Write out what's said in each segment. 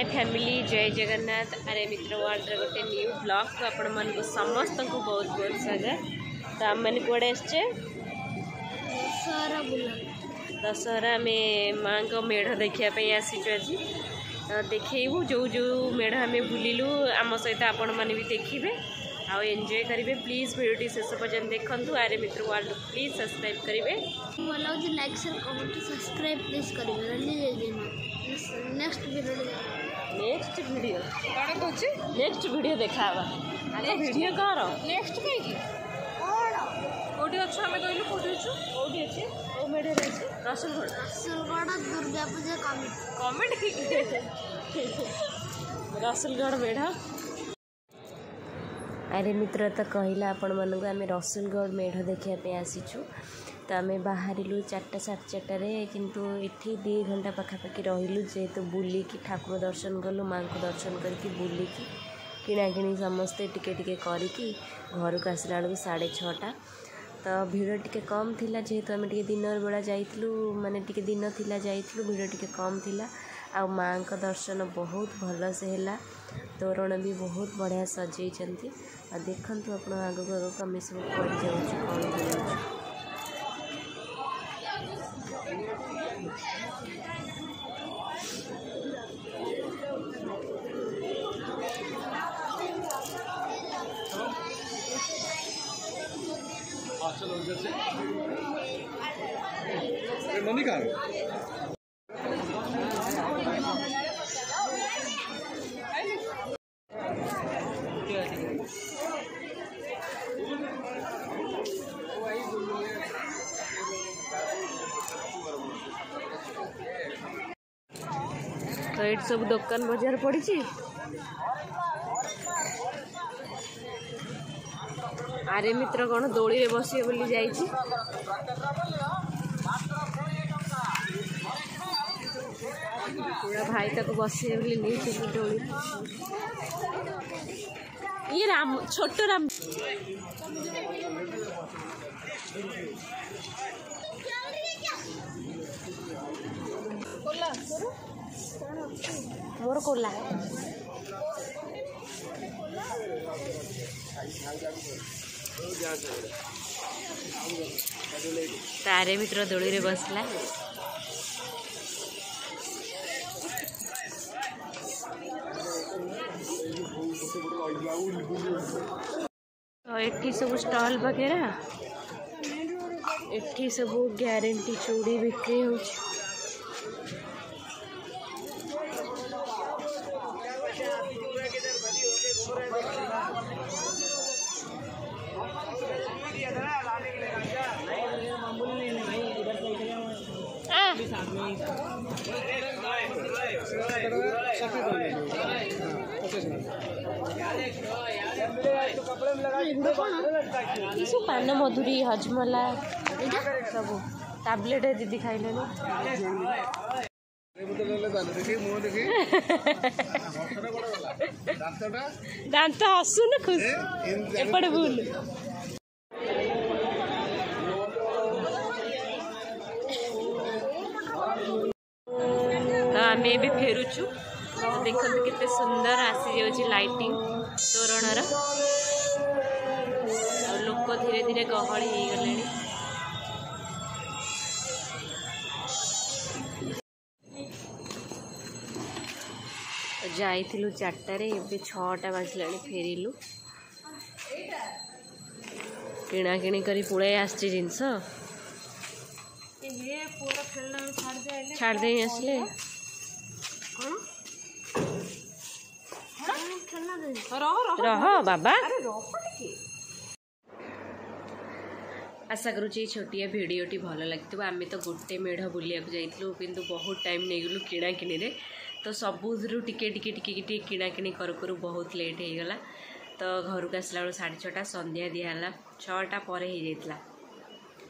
हाय family Jai Jagannath अरे मित्र world गोटे न्यू ब्लग को आपण समस्त को बहुत बहुत स्वागत तो आम मैंने कड़े आसरा दशहरा आम माँ का मेढ़ देखापी आसीचु आज तो देखू जो जो मेढ़ आम बुलू आम सहित आपण मैंने भी देखिए आउ एंजय करेंगे प्लीज भिडियो शेष पर्यटन देखूँ आरे मित्र वर्ल्ड प्लीज सब्सक्राइब करेंगे भल लाइक सब्सक्राइब प्लीज करेंगे नेक्स्ट भिडियो ନେକ୍ସଟ ଭିଡ଼ିଓ କ'ଣ କହୁଛି ନେକ୍ସଟ ଭିଡ଼ିଓ ଦେଖା ହେବା ଭିଡ଼ିଓ କ'ଣ ନେକ୍ସଟ କାହିଁକି କେଉଁଠି ଅଛୁ ଆମେ କହିଲୁ କେଉଁଠି ଅଛୁ କେଉଁଠି ଅଛି କୋଉ ମେଢ଼ରେ ଅଛି ରସୁଲଗଡ଼ ରସୁଲଗଡ଼ ଦୁର୍ଗା ପୂଜା କମିଟି କମିଟି ରସୁଲଗଡ଼ ମେଢ଼ ଆରେ ମିତ୍ର ତ କହିଲା ଆପଣମାନଙ୍କୁ ଆମେ ରସୁଲଗଡ଼ ମେଢ଼ ଦେଖିବା ପାଇଁ ଆସିଛୁ ତ ଆମେ ବାହାରିଲୁ ଚାରିଟା ସାଢ଼େ ଚାରିଟାରେ କିନ୍ତୁ ଏଠି ଦୁଇ ଘଣ୍ଟା ପାଖାପାଖି ରହିଲୁ ଯେହେତୁ ବୁଲିକି ଠାକୁର ଦର୍ଶନ କଲୁ ମାଆଙ୍କୁ ଦର୍ଶନ କରିକି ବୁଲିକି କିଣାକିଣି ସମସ୍ତେ ଟିକେ ଟିକେ କରିକି ଘରକୁ ଆସିଲା ବେଳକୁ ସାଢ଼େ ଛଅଟା ତ ଭିଡ଼ ଟିକେ କମ୍ ଥିଲା ଯେହେତୁ ଆମେ ଟିକେ ଦିନ ବେଳା ଯାଇଥିଲୁ ମାନେ ଟିକେ ଦିନ ଥିଲା ଯାଇଥିଲୁ ଭିଡ଼ ଟିକେ କମ୍ ଥିଲା ଆଉ ମାଆଙ୍କ ଦର୍ଶନ ବହୁତ ଭଲସେ ହେଲା ତୋରଣ ବି ବହୁତ ବଢ଼ିଆ ସଜେଇଛନ୍ତି ଆଉ ଦେଖନ୍ତୁ ଆପଣ ଆଗକୁ ଆଗକୁ ଆମେ ସବୁ କୁଆଡ଼େ ଯାଉଛୁ କ'ଣ ଯାଉଛୁ मम्मी कहाँ तो ये सब दुकान बजार पड़ी ଆରେ ମିତ୍ର କ'ଣ ଦୋଳିରେ ବସିବେ ବୋଲି ଯାଇଛି ପୁରା ଭାଇ ତାକୁ ବସିବେ ବୋଲି ନେଇଥିଲି ଦୋଳି ଇଏ ରାମ ଛୋଟ ରାମ ମୋର କୋଲା Ahí, ahí, ahí, ahí. तारे मित्र दोळीरे बसला तो एठी सब स्टल वगैरह एठी सब ग्यारंटी चूड़ी बिक्री हो શું પાન મધુરી હજમલા ସବୁ ଟାବଲେଟ୍ ଦିଦି ଖାଇଲେନି ଦାନ୍ତ ହସୁନ ଖୁସି ଏପଟେ ଭୁଲ મેબી ફેરુ છુ દેખંત કેતે સુંદર આસી જોજી લાઇટિંગ તોરણરા ઓ લોક કો ધીરે ધીરે ઘોળ હઈ ગલેણી જાઈ તિલુ ચટ્ટા રે એબે 6 ટા બાછલાણી ફેરી લુ કિણા કિણી કરી પુળે આસતી જીનસ એ હે ફોટો ખેલના મેં છડ જાય લે છડ દે આસલે आशा करुचे छोटी भिडटी भल लगे आम तो गोटे मेढ़ बुलाक जाइलु कि बहुत टाइम नहीं गलु किणाकिणी तो सबुदू टिके टिके टिके बहुत लेट होगा तो घर को आसला साढ़े छटा सन्ध्या दिहला छटा पर हो जाता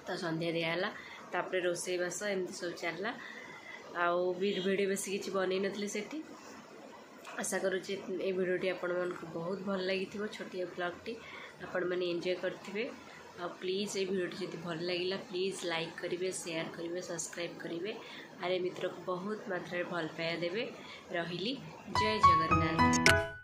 तो सन्ध्या दिहला तापर रोसई एमती तो सब चलला ଆଉ ଭିଡ଼ିଓ ବେଶୀ କିଛି ବନେଇନଥିଲି ସେଠି ଆଶା କରୁଛି ଏ ଭିଡ଼ିଓଟି ଆପଣମାନଙ୍କୁ ବହୁତ ଭଲ ଲାଗିଥିବ ଛୋଟିଆ ବ୍ଲଗ୍ଟି ଆପଣମାନେ ଏନ୍ଜୟ କରିଥିବେ ଆଉ ପ୍ଲିଜ୍ ଏ ଭିଡ଼ିଓଟି ଯଦି ଭଲ ଲାଗିଲା ପ୍ଲିଜ୍ ଲାଇକ୍ କରିବେ ସେୟାର କରିବେ ସବସ୍କ୍ରାଇବ୍ କରିବେ ଆରେ ମିତ୍ରକୁ ବହୁତ ମାତ୍ରାରେ ଭଲ ପାଇବା ଦେବେ ରହିଲି ଜୟ ଜଗନ୍ନାଥ